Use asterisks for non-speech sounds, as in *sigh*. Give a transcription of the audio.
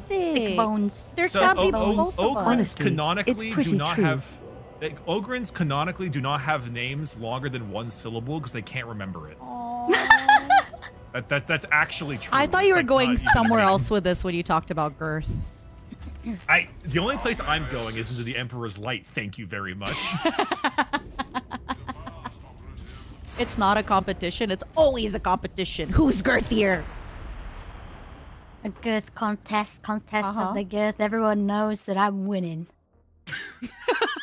Thick bones. There So can't o- be o- both of. Ogryns Honesty, canonically it's do not true. have. Like, Ogryns canonically do not have names longer than one syllable because they can't remember it. *laughs* That, that that's actually true. I thought It's, you were like, going not somewhere name. else with this when you talked about girth. *laughs* I the only place I'm going is into the Emperor's Light. Thank you very much. *laughs* It's not a competition. It's always a competition. Who's girthier? A girth contest, contest Uh-huh. of the girth. Everyone knows that I'm winning. *laughs*